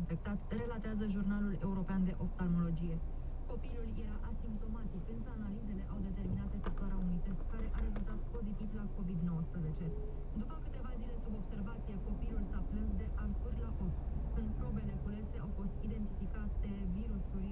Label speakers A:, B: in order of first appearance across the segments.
A: infectat, relatează Jurnalul European de Oftalmologie. Copilul era asimptomatic, însă analizele au determinat efectuarea unui test care a rezultat pozitiv la COVID-19. După câteva zile sub observație, copilul s-a plâns de arsuri la ochi. În probele culese au fost identificate virusuri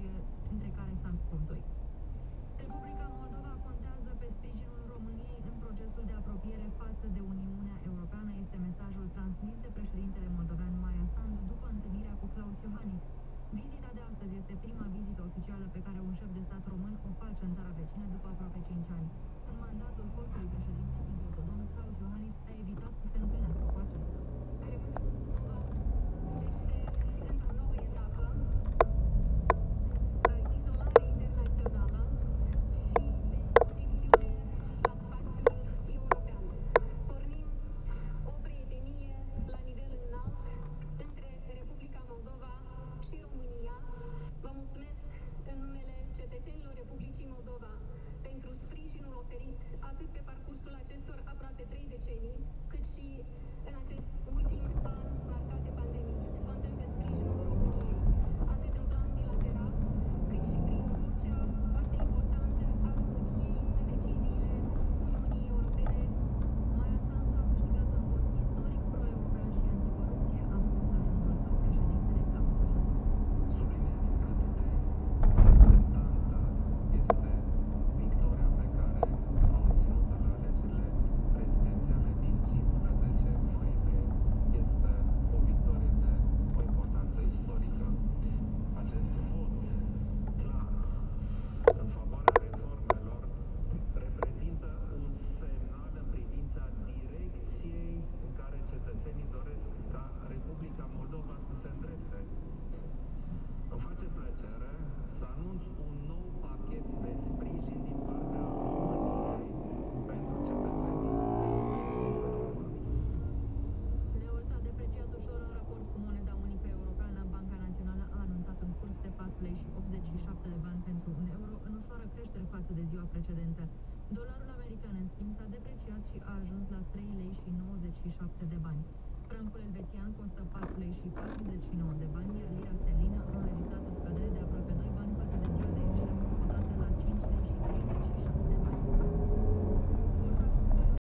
A: de ziua precedentă. Dolarul american, în schimb, s-a depreciat și a ajuns la 3 lei și 97 de bani. Francul elvețian costă 4 lei și 49